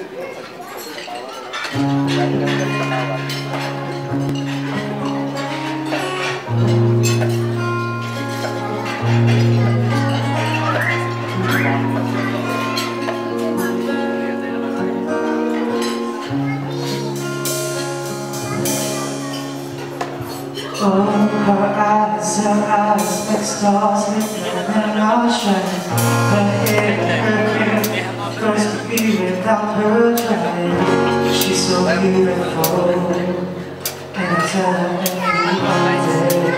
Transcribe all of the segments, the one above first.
Oh, her eyes, her eyes like stars in our shine. Without her trying. She's so beautiful, and I tell her every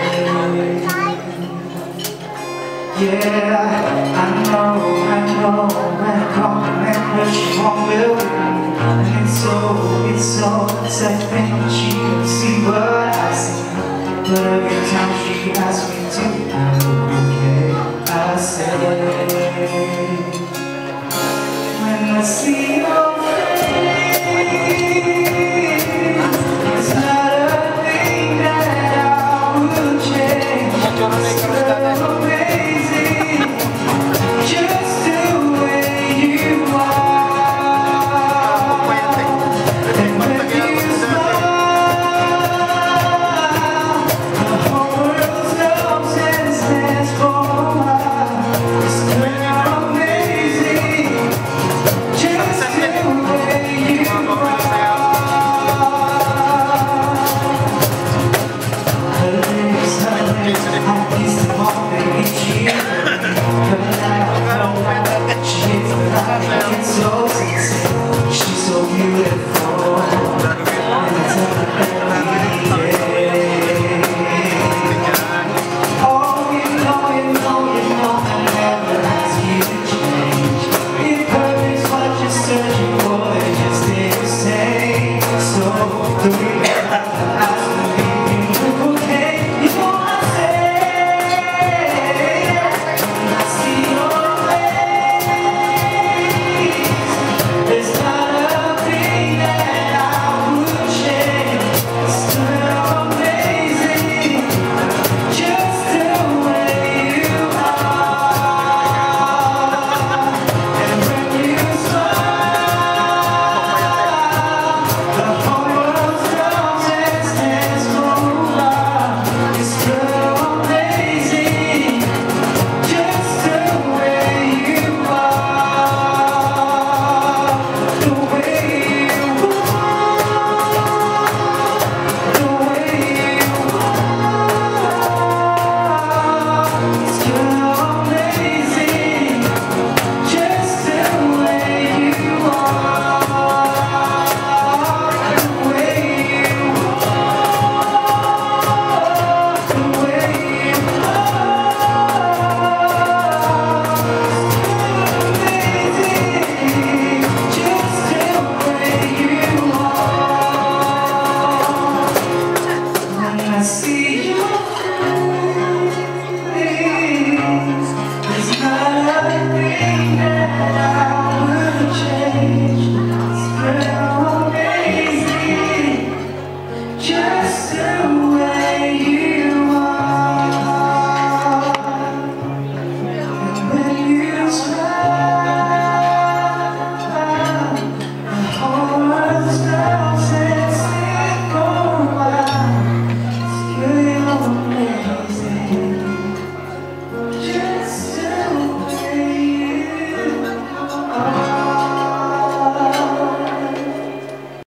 day. Yeah, I know, I know, when I compliment her, she won't believe me. It's so, it's so upsetting, she can see what I see. But every time she lips, I